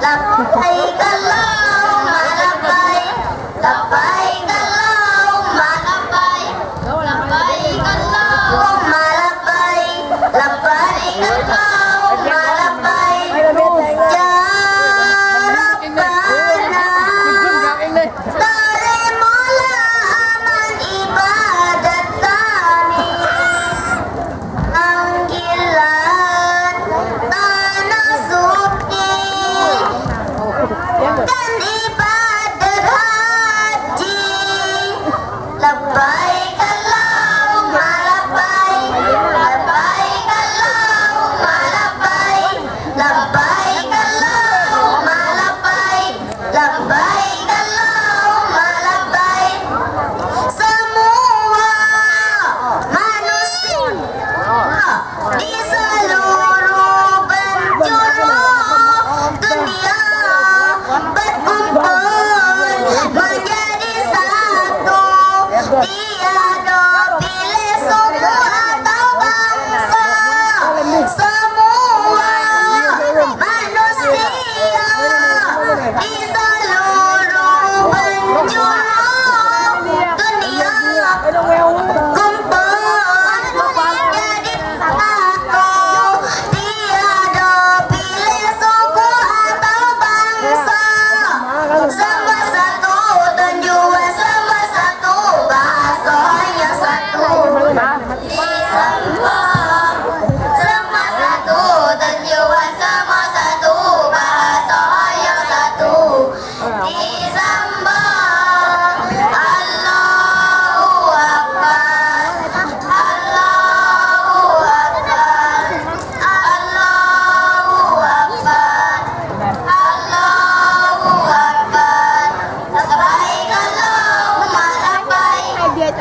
老公拍一个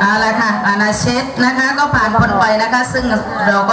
เอาละค่ะอาณาเชตนะคะก็ผ่านพ้นไปนะคะ ซึ่งเราก็